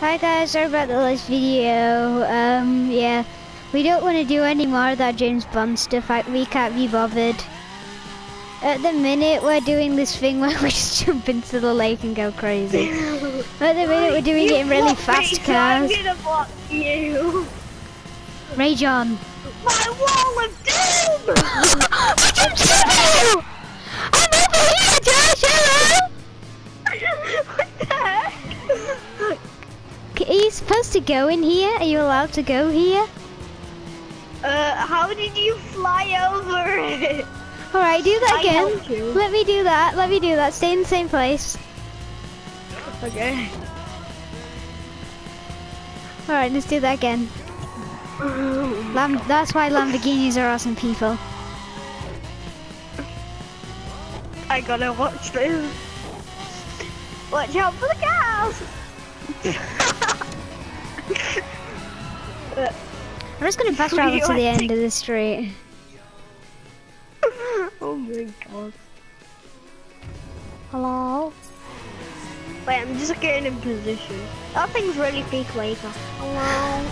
Hi guys, sorry about the last video. Um, yeah, we don't want to do any more of that James Bond stuff. I, we can't be bothered. At the minute, we're doing this thing where we just jump into the lake and go crazy. At the minute, we're doing it in really fast cars. I'm gonna block you. Rage on. My wall of doom! I jumped you! I'm over here, Are you supposed to go in here? Are you allowed to go here? Uh, how did you fly over it? Alright, do that I again. Let me do that. Let me do that. Stay in the same place. Okay. Alright, let's do that again. Lam that's why Lamborghinis are awesome people. I gotta watch this. Watch out for the cows! I'm just gonna fast travel to the end of the street. oh my god. Hello? Wait, I'm just getting in position. That thing's really peak later. Hello?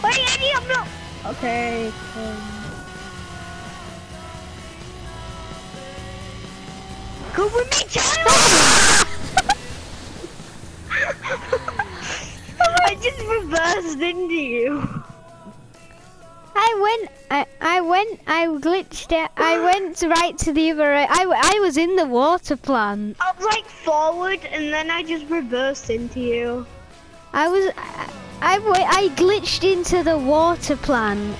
Wait, Eddie, I'm not. Okay. Um... Go with me, I glitched it, I went right to the other, I, I was in the water plant. I was like forward and then I just reversed into you. I was, I, I, I glitched into the water plant.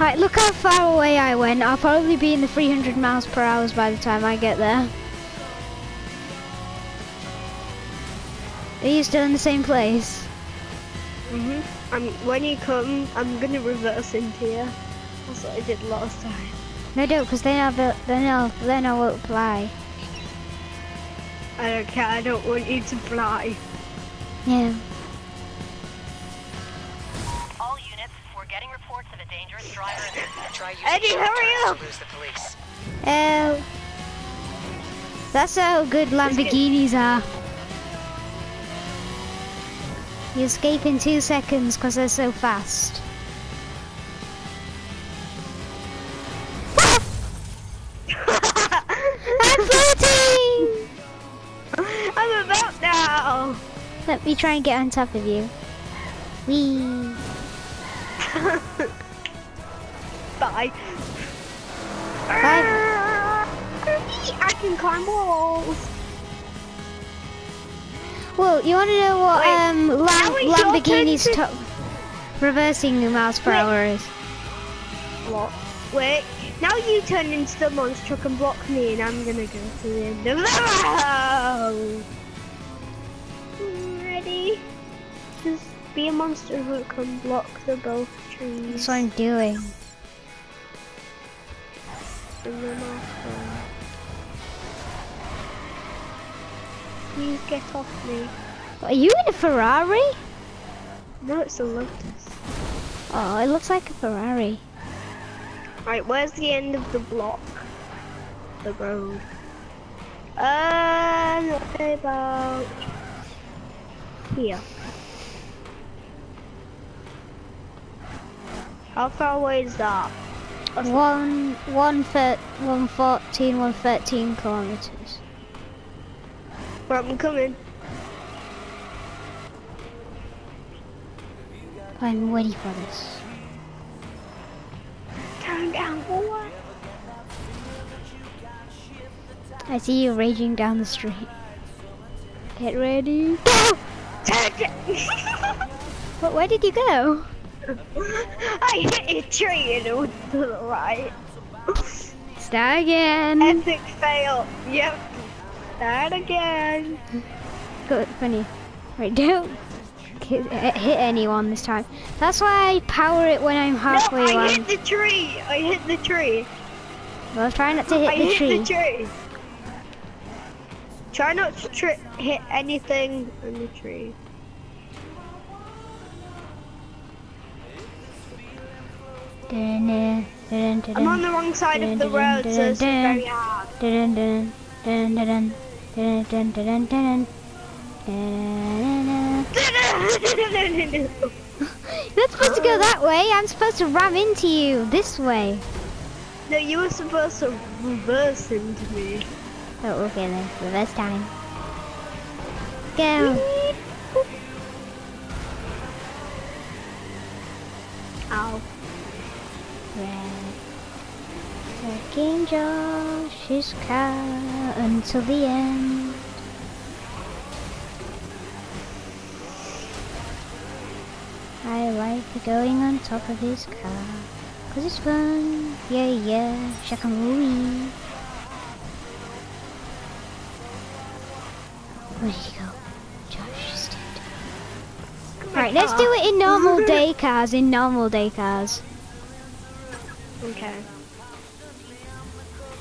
Right, look how far away I went. I'll probably be in the 300 miles per hour by the time I get there. Are you still in the same place? Mhm. I'm when you come, I'm gonna reverse into you. That's what I did last time. No, don't, because then I'll, then I'll, then I won't fly. I don't care. I don't want you to fly. Yeah. All units, we're getting reports of a dangerous driver in this. Try using Eddie, hurry up! lose the police. Oh. That's how good Lamborghinis are. You escape in two seconds because they're so fast. I'm floating! I'm about now. Let me try and get on top of you. Whee! Bye. Bye. I can climb walls. Well, you want to know what Wait, um, Lam- now it's your Lamborghini's to- top reversing miles per Wait. hour is? What? Wait. Now you turn into the monster truck and block me, and I'm gonna go to the end of the road. Ready? Just be a monster who can block the both trees. That's what I'm doing. Please get off me. Are you in a Ferrari? No, it's a Lotus. Oh, it looks like a Ferrari. Right, where's the end of the block? The road. Uh, let's about here. How far away is that? One, one, thir- one fourteen, one thirteen kilometers. Right, I'm coming. I'm ready for this. Turn down for what? I see you raging down the street. Get ready. But where did you go? I hit a tree and it went to the right. Start again. Epic fail. Yep. Start again. Good, funny. Right, don't hit, hit anyone this time. That's why I power it when I'm halfway no, I along. hit the tree. I hit the tree. Well, try not to hit I the hit tree. the tree. Try not to tri- hit anything in the tree. I'm on the wrong side of the road, so it's very hard. Dun, dun, dun, dun, dun. Dun-dun-dun. You're not supposed to go that way. I'm supposed to ram into you this way. no, you were supposed to reverse into me. Oh, okay then. Reverse time. Go. Ow. Red. Taking Josh's car until the end. I like going on top of his car. Cause it's fun. Yeah, yeah. Shakamooey. Where did he go? Josh is dead. Right, let's do it in normal day cars, in normal day cars. Okay.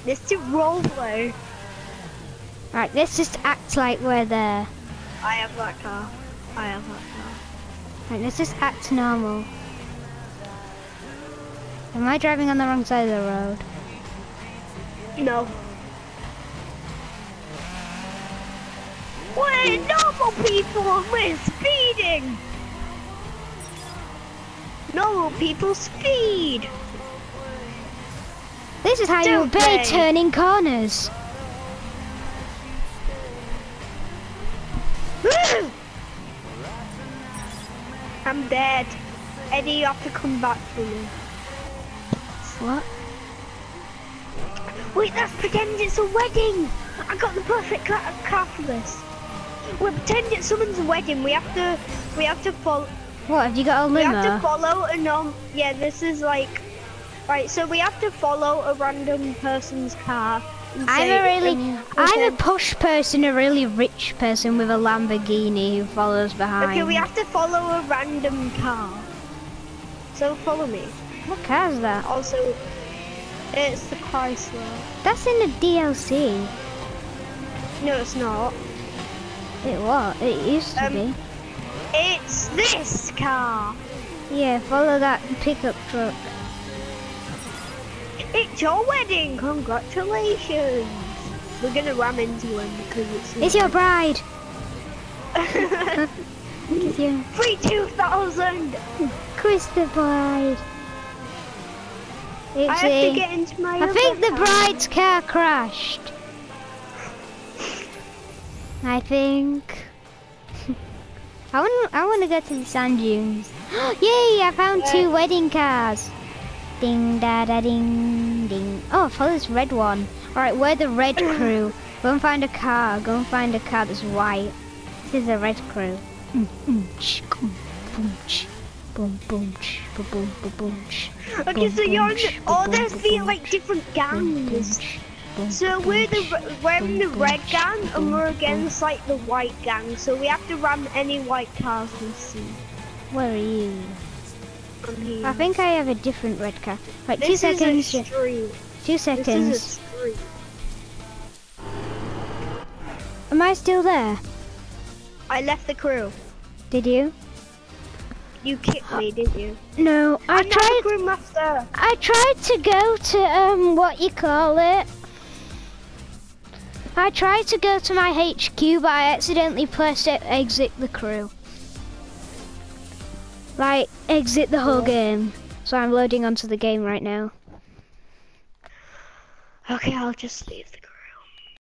Let's do roleplay. Right, let's just act like we're there. I have that car. I have that car. Right, let's just act normal. Am I driving on the wrong side of the road? No. We're normal people we're speeding. Normal people speed. This is how you obey they? turning corners. I'm dead. Eddie, you have to come back for me. What? Wait, let's pretend it's a wedding. I got the perfect car, car for this. We pretend it's someone's wedding. We have to, we have to follow. What, have you got a We have to follow a norm. Yeah, this is like, right. So we have to follow a random person's car. I'm a really, and I'm a posh person, a really rich person with a Lamborghini who follows behind. Okay, we have to follow a random car. So follow me. What car is that? Also, it's the Chrysler. That's in the DLC. No, it's not. It was. It used to Um, be. It's this car. Yeah, follow that pickup truck. It's your wedding. Congratulations. We're gonna ram into him because it's. It's your bride. It's your Free two thousand. Chris the bride. I have to get into my. I think the bride's car crashed. I think. I want. I want to go to the sand dunes. Yay! I found two wedding cars. Ding da da ding ding. Oh, follow this red one. All right, we're the red crew. Go and find a car. Go and find a car that's white. This is the red crew. Mm, mm, boom, boom, boom, boom, boom, boom, boom, boom, Okay, so you're. boom, In, ch, oh, boom, there's boom, like different gangs. So we're the we're in the red gang and we're against like the white gang. So we have to ram any white cars we see. Where are you? I think I have a different red car. Right, two seconds. is a street. Two This seconds. Am I still there? I left the crew. Did you? You kicked me, didn't you? No, I I'm tried. the crew master. I tried to go to um what you call it. I tried to go to my HQ, but I accidentally pressed it, exit the crew. Like exit the whole game. So I'm loading onto the game right now. Okay, I'll just leave the